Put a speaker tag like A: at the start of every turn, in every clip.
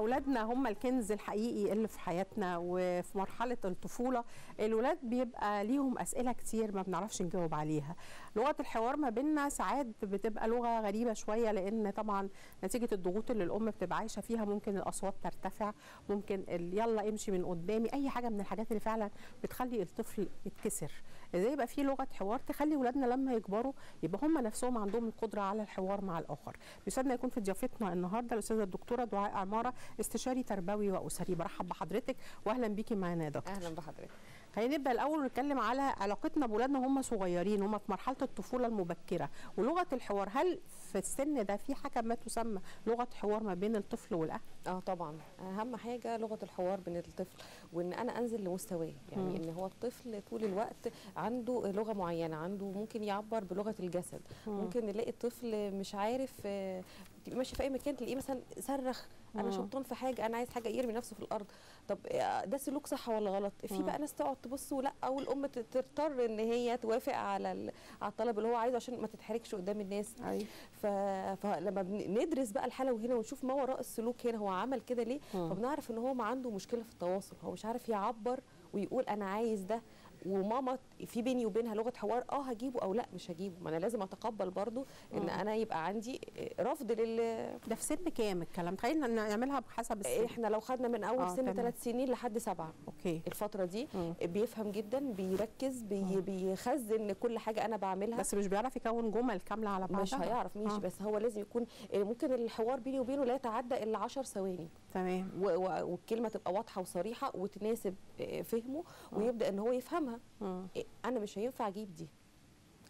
A: أولادنا هم الكنز الحقيقي اللي في حياتنا وفي مرحلة الطفولة. الولاد بيبقى ليهم أسئلة كتير ما بنعرفش نجاوب عليها. لغة الحوار ما بيننا ساعات بتبقى لغة غريبة شوية لأن طبعا نتيجة الضغوط اللي الأم بتبقى عايشة فيها ممكن الأصوات ترتفع ممكن يلا امشي من قدامي أي حاجة من الحاجات اللي فعلا بتخلي الطفل يتكسر. إزاي يبقى في لغة حوار تخلي ولادنا لما يكبروا يبقى هم نفسهم عندهم القدرة على الحوار مع الآخر. بيسعدنا يكون في ضيافتنا النهارده الأستاذة الدكتورة دعاء عمارة استشاري تربوي وأسري. برحب بحضرتك واهلا بيكي معانا يا دكتور.
B: أهلا بحضرتك.
A: خلينا نبدأ الأول ونتكلم على علاقتنا بولادنا وهم صغيرين هم في مرحلة الطفولة المبكرة. ولغة الحوار هل في السن ده في حاجة ما تسمى لغة حوار ما بين الطفل والأهل؟
B: آه طبعا أهم حاجة لغة الحوار بين الطفل وإن أنا أنزل لمستواه يعني
A: مم.
B: إن هو الطفل طول الوقت عنده لغة معينة عنده ممكن يعبر بلغة الجسد
A: مم.
B: ممكن نلاقي الطفل مش عارف آه، تبقي ماشي في أي مكان تلاقيه مثلا صرخ
A: أنا.
B: شبطان في حاجة أنا عايز حاجة يرمي نفسه في الأرض طب آه، ده سلوك صح ولا غلط في. بقى ناس تقعد تبص ولأ أو الام تضطر إن هي توافق على على الطلب اللي هو عايزه عشان ما تتحركش قدام الناس
A: أيوه
B: ف... فلما ندرس بقى الحالة وهنا ونشوف ما وراء السلوك هنا هو عمل كده ليه. فبنعرف إن هو ما عنده مشكلة في التواصل هو مش عارف يعبر ويقول أنا عايز ده وماما في بيني وبينها لغة حوار آه هجيبه أو لأ مش هجيبه ما أنا لازم أتقبل برضو إن
A: مم.
B: أنا يبقى عندي رفض لل
A: ده في سن كام الكلام خلينا نعملها بحسب السن
B: إحنا لو خدنا من أول
A: آه،
B: سن. ثلاث سنين لحد سبعة
A: okay
B: الفترة دي
A: مم.
B: بيفهم جدا بيركز بي...
A: مم.
B: بيخزن كل حاجة أنا بعملها
A: بس مش بيعرف يكون جمل كاملة على بعضها
B: مش هيعرف ماشي
A: آه.
B: بس هو لازم يكون ممكن الحوار بيني وبينه لا يتعدى إلا 10 ثواني
A: تمام
B: والكلمة تبقى واضحة وصريحة وتناسب آه، فهمه
A: آه.
B: ويبدأ إن هو يفهمها
A: مم.
B: إيه، أنا مش هينفع أجيب دي.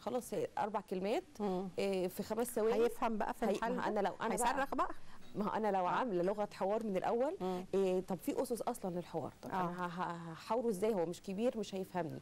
B: خلاص هي أربع كلمات. آه، في خمس ثواني.
A: هيفهم بقى في الحل
B: ما أنا لو بقى-
A: هيصرخ بقى؟
B: ما هو أنا لو عاملة لغة حوار من الأول
A: مم.
B: إيه طب في أسس أصلا للحوار. طب
A: آه.
B: أنا هحاوره إزاي؟ هو مش كبير مش هيفهمني.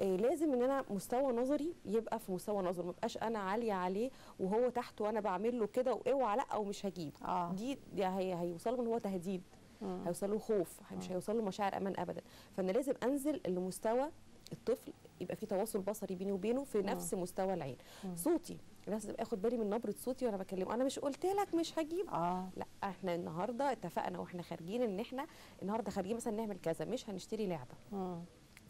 B: إيه لازم إن أنا مستوى نظري يبقى في مستوى نظر ما بقاش أنا عالية عليه وهو تحت وأنا بعمل له كده وأوعى لأ ومش هجيب.
A: آه.
B: دي, دي هي هيوصل له إن هو تهديد. هيوصل له خوف مش هيوصل له مشاعر أمان ابدا. فأنا لازم أنزل لمستوى الطفل يبقى في تواصل بصري بيني وبينه في نفس مستوى العين.
A: مم.
B: صوتي لازم آخد بالي من نبرة صوتي وأنا بكلمه أنا مش قلت لك مش هجيب.
A: آه.
B: لأ إحنا النهارده اتفقنا وإحنا خارجين إن إحنا النهارده خارجين مثلا نعمل كذا مش هنشتري لعبة.
A: مم.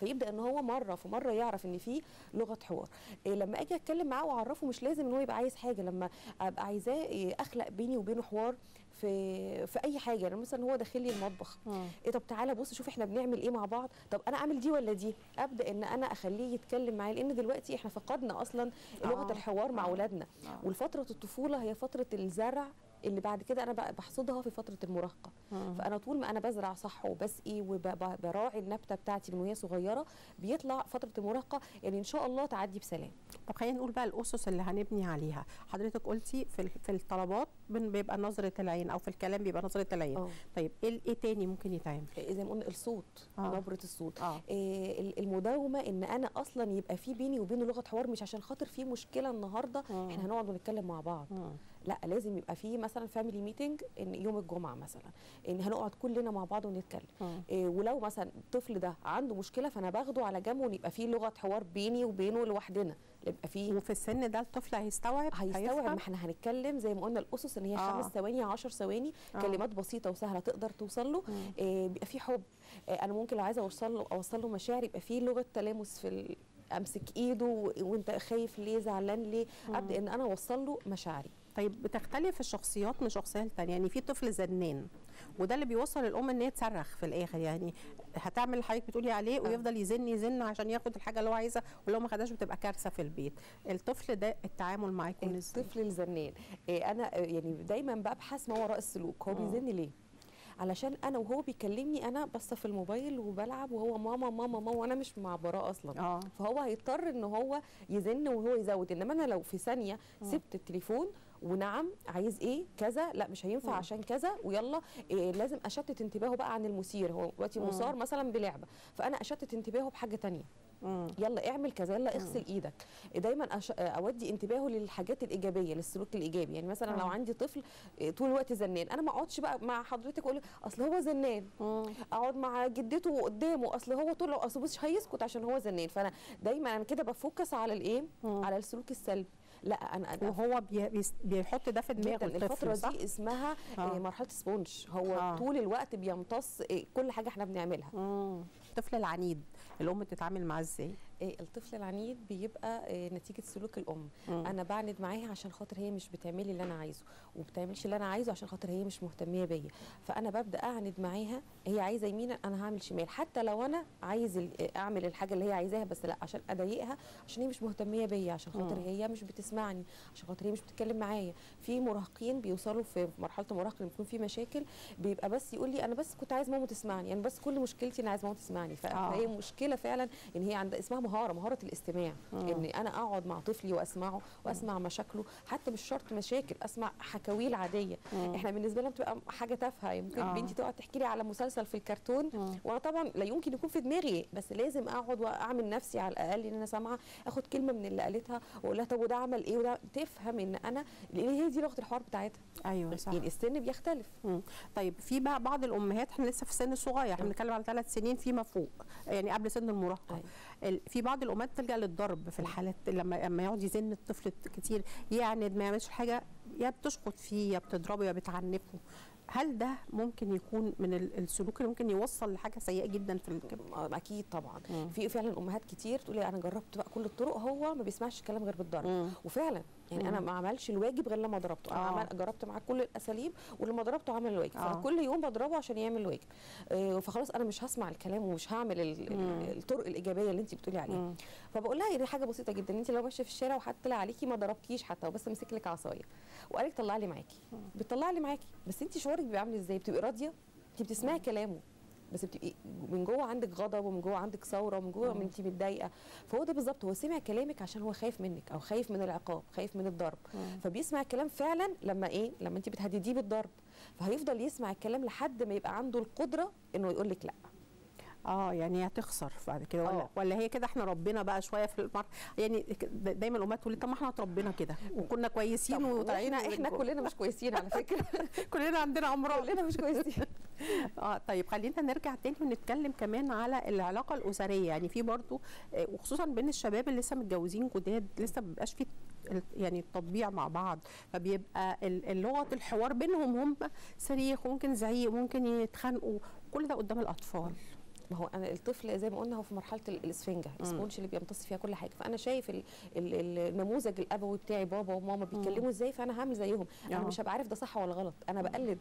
B: فيبدأ إن هو مرة في مرة يعرف إن في لغة حوار. إيه لما أجي أتكلم معاه وأعرفه مش لازم إن هو يبقى عايز حاجة لما أبقى عايزاه إيه اخلق بيني وبينه حوار في في أي حاجة يعني مثلا هو داخل لي المطبخ
A: مم.
B: إيه طب تعالى بص شوف إحنا بنعمل إيه مع بعض طب أنا أعمل دي ولا دي أبدأ إن أنا أخليه يتكلم معايا لأن دلوقتي إحنا فقدنا أصلا لغة
A: آه.
B: الحوار مع
A: آه.
B: أولادنا
A: آه.
B: والفترة الطفولة هي فترة الزرع اللي بعد كده أنا بقى بحصدها في فترة المراهقة.
A: مم.
B: فأنا طول ما أنا بزرع صح وبسقي وبراعي النبتة بتاعتي من وهي صغيرة بيطلع فترة المراهقة يعني إن شاء الله تعدي بسلام.
A: طب خلينا نقول بقى الأسس اللي هنبني عليها. حضرتك قلتي في في الطلبات بيبقى نظرة العين أو في الكلام بيبقى نظرة العين.
B: آه.
A: طيب إيه إيه تاني ممكن يتعمل؟
B: زي ما قلنا الصوت
A: آه.
B: نبرة الصوت.
A: آه.
B: إيه ال- المداومة إن أنا أصلا يبقى في بيني وبينه لغة حوار مش عشان خاطر في مشكلة النهارده
A: مم.
B: إحنا هنقعد ونتكلم مع بعض.
A: مم.
B: لا لازم يبقى في مثلا family meeting إن يوم الجمعة مثلا إن هنقعد كلنا مع بعض ونتكلم. إيه ولو مثلا الطفل ده عنده مشكلة فأنا باخده على جنب ويبقى في لغة حوار بيني وبينه لوحدنا يبقى في
A: وفي السن ده الطفل هيستوعب
B: هيستوعب؟ ما إحنا هنتكلم زي ما قلنا الأسس إن هي
A: آه.
B: خمس ثواني 10 ثواني
A: آه.
B: كلمات بسيطة وسهلة تقدر توصل له. إيه بيبقى في حب إيه أنا ممكن لو عايزة أوصل له أوصل له مشاعر يبقى في لغة تلامس في ال... أمسك إيده. وأنت خايف ليه زعلان ليه أبدأ إن أنا أوصل له مشاعري
A: طيب بتختلف الشخصيات من شخصية لتانيه يعني في طفل زنان وده اللي بيوصل الأم إن هي تصرخ في الآخر. يعني هتعمل اللي حضرتك بتقولي عليه ويفضل يزن يزن عشان ياخد الحاجة اللي هو عايزها ولو ما خدهاش بتبقى كارثة في البيت. الطفل ده التعامل معاه يكون إزاي؟
B: الطفل الزنان. إيه أنا يعني دايما ببحث ما وراء السلوك هو
A: مم.
B: بيزن ليه؟ علشان أنا وهو بيكلمني أنا بس في الموبايل وبلعب وهو ماما ماما ماما وأنا مش معبراه أصلا.
A: آه.
B: فهو هيضطر إن هو يزن وهو يزود. إنما أنا لو في ثانية
A: مم.
B: سبت التليفون ونعم عايز إيه؟ كذا. لا مش هينفع
A: مم.
B: عشان كذا. ويلا إيه لازم أشتت انتباهه بقى عن المثير. هو دلوقتي
A: مم.
B: مثار مثلا بلعبة. فأنا أشتت انتباهه بحاجة تانية.
A: مم.
B: يلا اعمل كذا يلا اغسل إيدك دايما أش... أودي انتباهه للحاجات الإيجابية للسلوك الإيجابي يعني مثلا
A: آه.
B: لو عندي طفل إيه، طول الوقت زنان أنا ما أقعدش بقى مع حضرتك أقول أصل هو زنان
A: مم.
B: أقعد مع جدته قدامه أصل هو طول أصل مش هيسكت عشان هو زنان فأنا دايما أنا كده ب focus على الإيه
A: مم.
B: على السلوك السلبي لا أنا أنا
A: وهو بيحط ده في دماغ
B: جدا
A: الفترة صح؟
B: دي اسمها
A: آه.
B: آه. مرحلة sponge هو
A: آه.
B: آه. طول الوقت بيمتص آه، كل حاجة إحنا بنعملها
A: مم. الطفل العنيد الأم بتتعامل معاه إزاي؟
B: آه، الطفل العنيد بيبقى آه، نتيجة سلوك الأم
A: مم.
B: أنا بعند معاها عشان خاطر هي مش بتعملي اللي أنا عايزه وبتعملش اللي أنا عايزه عشان خاطر هي مش مهتمية بيا فأنا ببدأ أعند معاها هي عايزة يمين أنا هعمل شمال حتى لو أنا عايز ال- أعمل الحاجة اللي هي عايزاها بس لأ عشان أضايقها عشان هي مش مهتمية بيا عشان خاطر. هي مش بتسمعني عشان خاطر هي مش بتتكلم معايا في مراهقين بيوصلوا في مرحلة المراهقة لما يكون في مشاكل بيبقى بس يقول لي أنا بس كنت عايز ماما تسمعني أنا بس كل مشكلتي أنا عايز ماما تسمعني
A: آه.
B: فهي مشكلة فعلا إن هي عندها اسمها مهارة مهارة الاستماع
A: مم.
B: ان أنا أقعد مع طفلي وأسمعه وأسمع مشاكله حتى مش شرط مشاكل أسمع حكاويه العاديه
A: مم.
B: إحنا بالنسبة لنا بتبقى حاجة تافهة يمكن
A: آه.
B: بنتي تقعد تحكي لي على مسلسل في الكرتون
A: مم.
B: وأنا طبعا لا يمكن يكون في دماغي بس لازم أقعد وأعمل نفسي على الأقل إن أنا سامعة آخد كلمة من اللي قالتها وأقول لها طب وده عمل إيه وده تفهم إن أنا لأن هي دي لغة الحوار بتاعتها
A: أيوه صح
B: يعني السن بيختلف
A: مم. طيب في بقى بعض الأمهات إحنا لسه في سن صغير إحنا
B: آه.
A: بنتكلم على ثلاث سنين فيما فوق يعني قبل سن المراهقة
B: أيوة.
A: في بعض الأمهات تلجا للضرب في الحالات لما لما يقعد يزن الطفل كتير يعند ما يعملش حاجة يا بتشخط فيه يا بتضربه يا بتعنفه هل ده ممكن يكون من ال- السلوك اللي ممكن يوصل لحاجة سيئة جدا في الكبر
B: أكيد طبعا. في فعلا أمهات كتير تقول أنا جربت بقى كل الطرق هو ما بيسمعش الكلام غير بالضرب. وفعلا يعني أنا
A: مم.
B: ما عملش الواجب غير لما ضربته. أنا
A: آه.
B: عمل جربت معاه كل الأساليب ولما ضربته عمل الواجب.
A: آه.
B: فانا كل يوم بضربه عشان يعمل الواجب. آه، فخلاص أنا مش هسمع الكلام ومش هعمل. الطرق الإيجابية اللي انت بتقولي عليها. فبقول لها دي حاجة بسيطة جدا. انت لو ماشية في الشارع وحد طلع عليكي ما ضربكيش حتى وبس مسك لك عصاية. وقال لك طلع لي معاكي. بتطلع لي معاكي. بس انت شعورك بيبقى عامل إزاي؟ بتبقي راضية؟ انت بتسمعي كلامه. بس بتبقي من جوه عندك غضب ومن جوه عندك ثورة ومن جوه. انت متضايقة. فهو ده بالظبط هو سمع كلامك عشان هو خايف منك أو خايف من العقاب خايف من الضرب.
A: مم.
B: فبيسمع الكلام فعلا لما إيه؟ لما انت بتهدديه بالضرب. فهيفضل يسمع الكلام لحد ما يبقى عنده القدرة إنه يقول لك لأ.
A: آه يعني هتخسر بعد كده. ولا
B: آه.
A: ولا هي كده إحنا ربنا بقى شوية في المر... يعني دايما الأمهات تقول لي طب ما إحنا اتربينا كده وكنا كويسين وطالعين إحنا
B: كلنا مش كويسين على فكرة.
A: كلنا عندنا امراض
B: كلنا مش كويسين.
A: آه طيب خلينا نرجع تاني ونتكلم كمان على العلاقة الأسرية. يعني في برضو آه، وخصوصا بين الشباب اللي لسه متجوزين جداد لسه ما بيبقاش في يعني التطبيع مع بعض. فبيبقى لغه الحوار بينهم هم صريخ وممكن زعيق وممكن يتخانقوا كل ده قدام الأطفال.
B: ما هو أنا الطفل زي ما قلنا هو في مرحلة ال- الإسفنجة السبونج اللي بيمتص فيها كل حاجة. فأنا شايف ال- ال- النموذج الأبوي بتاعي بابا وماما بيتكلموا إزاي فأنا هعمل زيهم. أنا
A: آه.
B: مش هبقى عارف ده صح ولا غلط. أنا بقلد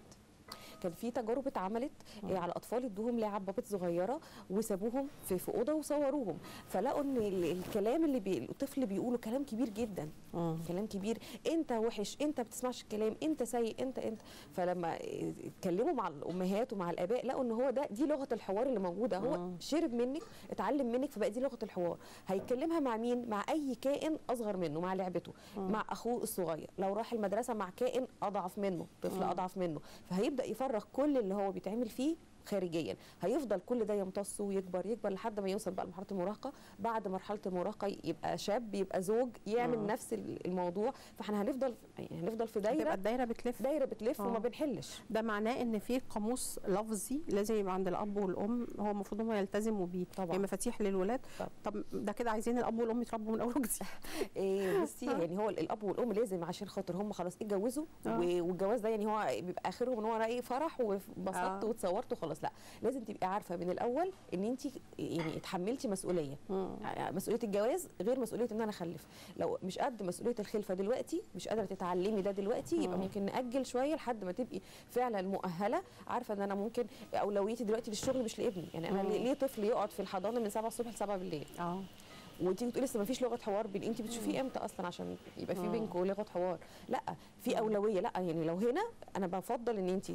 B: كان في تجارب اتعملت آه، على اطفال ادوهم لعب بابت صغيرة وسابوهم في في أوضة وصوروهم. فلقوا إن ال- الكلام اللي بي الطفل بيقوله كلام كبير جدا.
A: مم.
B: كلام كبير. أنت وحش أنت بتسمعش الكلام أنت سيء أنت أنت. فلما اتكلموا مع الأمهات ومع الآباء لقوا إن هو ده دي لغة الحوار اللي موجودة. هو
A: مم.
B: شرب منك اتعلم منك فبقى دي لغة الحوار. هيتكلمها مع مين؟ مع أي كائن أصغر منه مع لعبته. مع أخوه الصغير. لو راح المدرسة مع كائن أضعف منه طفل أضعف منه. فهيبدأ يفرغ كل اللي هو بيتعمل فيه خارجيا. هيفضل كل ده يمتص ويكبر يكبر لحد ما يوصل بقى لمرحلة المراهقة. بعد مرحلة المراهقة يبقى شاب يبقى زوج يعمل
A: مم.
B: نفس الموضوع. فإحنا هنفضل يعني هنفضل في
A: تبقى
B: دايره
A: الدايرة بتلف
B: دايرة بتلف
A: آه.
B: وما بنحلش
A: ده معناه إن في قاموس لفظي لازم يبقى عند الأب والأم هو المفروض هم يلتزموا بيه
B: طبعاً.
A: هي مفاتيح للولاد
B: طبعاً.
A: طب ده كده عايزين الأب والأم يتربوا من أول وجديد
B: إيه بصي يعني هو الأب والأم لازم عشان خاطر هم خلاص اتجوزوا
A: آه.
B: والجواز ده يعني هو بيبقى آخرهم إن هو إيه فرح وانبسطت
A: آه.
B: واتصورت وخلاص لا لازم تبقي عارفة من الأول إن أنت يعني اتحملتي
A: مسؤولية.
B: يعني مسؤولية الجواز غير مسؤولية إن أنا أخلف لو مش قد مسؤولية الخلفة دلوقتي مش قادرة تتعلمي ده دلوقتي يبقى
A: مم.
B: ممكن نأجل شوية لحد ما تبقي فعلا مؤهلة. عارفة إن أنا ممكن أولويتي دلوقتي للشغل مش لابني. يعني
A: أنا.
B: ليه طفل يقعد في الحضانة من 7 الصبح ل 7 بالليل؟
A: آه.
B: وتيجي تقولي لسه ما فيش لغة حوار بين انت بتشوفيه إمتى أصلا عشان يبقى في. بينكم لغة حوار؟ لأ في أولوية. لأ يعني لو هنا أنا بفضل إن انت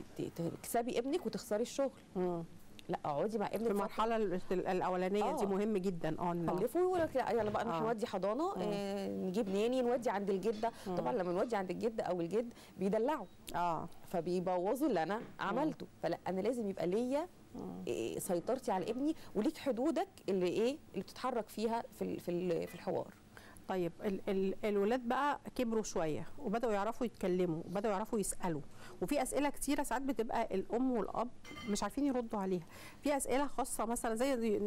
B: تكسبي ابنك وتخسري الشغل.
A: مم.
B: لا اقعدي مع
A: في
B: ابنك فترة.
A: المرحلة ال- الأولانية دي
B: آه.
A: مهم جدا آه
B: خلفوا ويقول لك لا يلا بقى نروح
A: آه.
B: نودي
A: حضانة.
B: آه نجيب ناني نودي عند الجدة
A: مم.
B: طبعا لما نودي عند الجده أو الجد بيدلعوا
A: آه
B: فبيبوظوا اللي أنا عملته فلا أنا لازم يبقى ليا. إيه، سيطرتي على ابني وليك حدودك اللي إيه اللي بتتحرك فيها في في في الحوار
A: طيب ال ال الولاد بقى كبروا شوية وبدأوا يعرفوا يتكلموا وبدأوا يعرفوا يسألوا وفي أسئلة كتيرة ساعات بتبقى الأم والأب مش عارفين يردوا عليها في أسئلة خاصة مثلا زي دي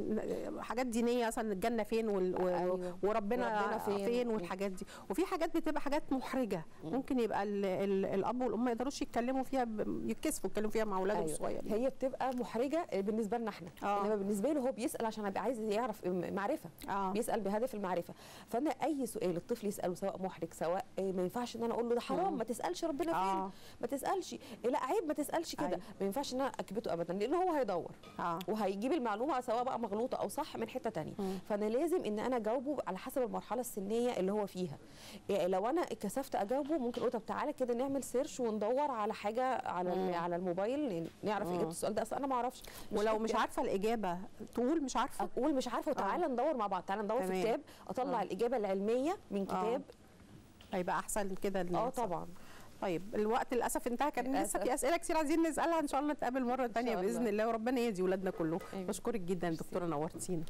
A: حاجات دينية مثلا الجنة فين وال...
B: أيوة.
A: وربنا
B: وربنا
A: فين,
B: فين.
A: والحاجات دي وفي حاجات بتبقى حاجات محرجة ممكن يبقى ال... ال... الأب والأم ما يقدروش يتكلموا فيها ب... يتكسفوا يتكلموا فيها مع أولادهم
B: أيوة.
A: الصغيرين
B: هي بتبقى محرجة بالنسبة لنا إحنا
A: آه.
B: إنما بالنسبة له هو بيسأل عشان يبقى عايز يعرف معرفة
A: آه
B: بيسأل بهدف المعرفة فأنا أي سؤال الطفل يسأله سواء محرج سواء آه، ما ينفعش إن أنا أقول له ده حرام. ما تسألش ربنا فين
A: آه
B: ما تسألش لا عيب ما تسألش كده
A: أيوة.
B: ما ينفعش إن أنا أكبته ابدا لأن هو هيدور
A: آه
B: وهيجيب المعلومة سواء بقى مغلوطة أو صح من حتة
A: مم.
B: فأنا لازم إن أنا أجاوبه على حسب المرحلة السنية اللي هو فيها إيه لو أنا اتكسفت أجاوبه ممكن أقول طب تعالى كده نعمل سيرش وندور على حاجة على
A: مم.
B: على الموبايل نعرف
A: مم.
B: إجابة السؤال ده اصل أنا ما أعرفش
A: ولو مش. عارفة الإجابة تقول مش عارفة
B: أقول مش عارفة وتعالى ندور مع بعض تعالى ندور في. كتاب أطلع
A: آه.
B: الإجابة العلمية من كتاب
A: هيبقى أحسن كده آه.
B: طبعا
A: طيب الوقت للأسف انتهى كان لسه. في أسئلة كتير عايزين نسألها إن شاء الله نتقابل مرة
B: الله.
A: بإذن الله وربنا يهدي ولادنا كلهم. بشكرك جدا دكتورة نورتينا